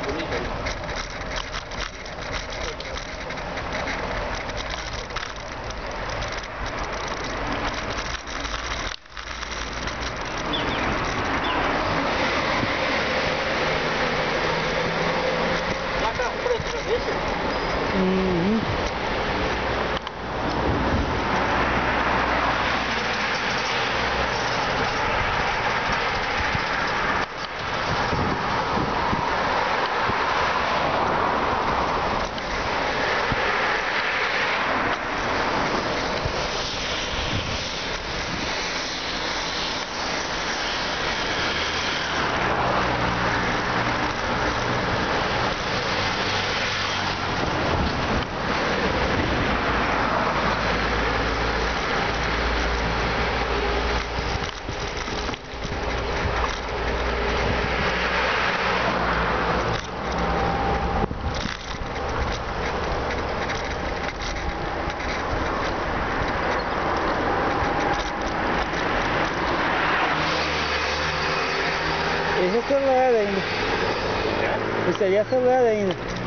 que é bonita aí. Hum. se lo de de